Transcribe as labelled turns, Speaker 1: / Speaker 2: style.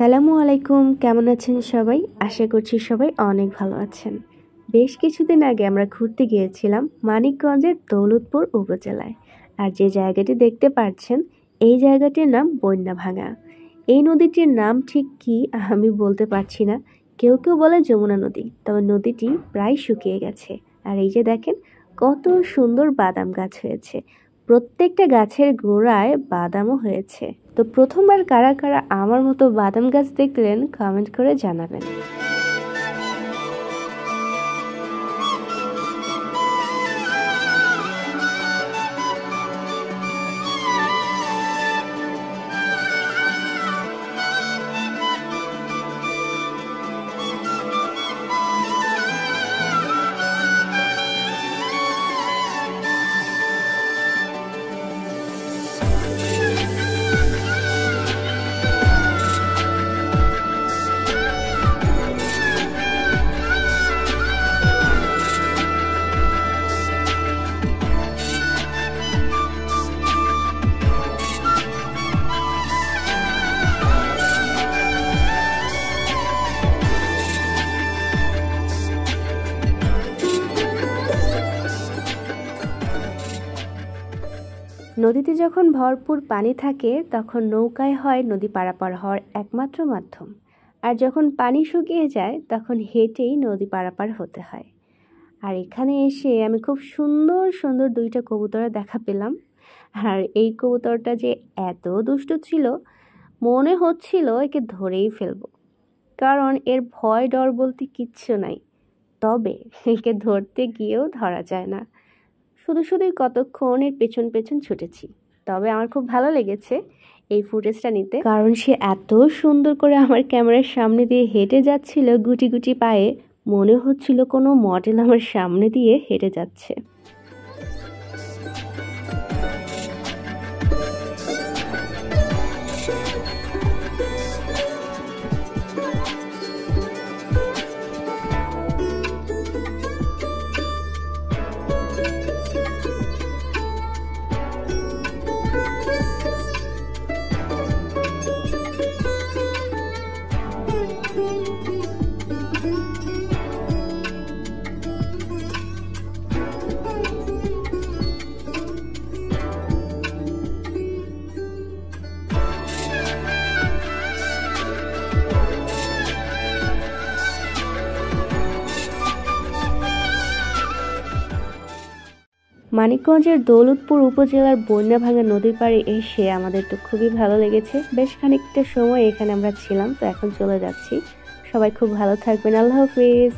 Speaker 1: আসসালামু আলাইকুম কেমন আছেন সবাই? আশা করছি সবাই অনেক ভালো আছেন। বেশ কিছুদিন আগে আমরা ঘুরতে গিয়েছিলাম মানিকগঞ্জের দৌলতপুর উপজেলায়। আর যে জায়গাটি দেখতে পাচ্ছেন, এই জায়গাটির নাম বন্যাভাঙা। এই নদীটির নাম ঠিক কি আমি বলতে পারছি না। কেউ কেউ বলে যমুনা নদী, তবে নদীটি প্রায় শুকিয়ে গেছে। আর এই যে দেখেন, কত সুন্দর বাদাম গাছ হয়েছে। প্রত্যেকটা গাছের গোড়ায় বাদামও হয়েছে। তো প্রথমবার কারা কারা আমার মতো বাদাম গাছ দেখলেন কমেন্ট করে জানাবেন। নদীতে যখন ভরপুর পানি থাকে, তখন নৌকায় হয় নদী পারাপার হওয়ার একমাত্র মাধ্যম। আর যখন পানি শুকিয়ে যায়, তখন হেঁটেই নদী পারাপার হতে হয়। আর এখানে এসে আমি খুব সুন্দর সুন্দর দুইটা কবুতরা দেখা পেলাম। আর এই কবুতরটা যে এত দুষ্ট ছিল, মনে হচ্ছিল একে ধরেই ফেলব। কারণ এর ভয় ডর বলতে কিচ্ছু নাই। তবে একে ধরতে গিয়েও ধরা যায় না। শুধু শুধুই কতক্ষণের পেছন পেছন ছুটেছি। তবে আমার খুব ভালো লেগেছে এই ফুটেজটা নিতে। কারণ সে এত সুন্দর করে আমার ক্যামেরার সামনে দিয়ে হেঁটে যাচ্ছিল গুটি গুটি পায়ে, মনে হচ্ছিল কোনো মডেল আমার সামনে দিয়ে হেঁটে যাচ্ছে। মানিকগঞ্জের দৌলতপুর উপজেলার বন্যাভাঙা নদীর পাড়ে এসে আমাদের তো খুবই ভালো লেগেছে। বেশ খানিকটা সময় এখানে আমরা ছিলাম, তো এখন চলে যাচ্ছি। সবাই খুব ভালো থাকবেন। আল্লাহ হাফিজ।